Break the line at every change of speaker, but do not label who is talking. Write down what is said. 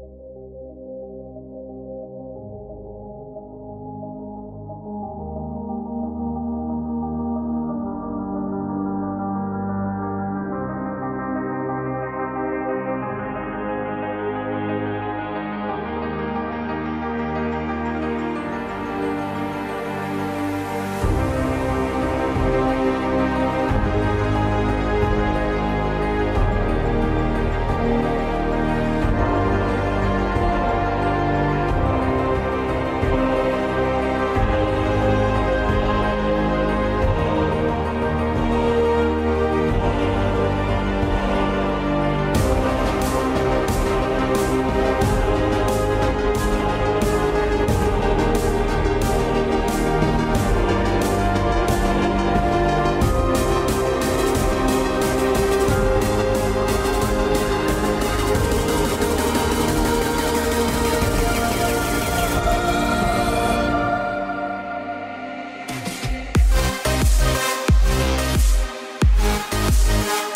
Thank you. Bye.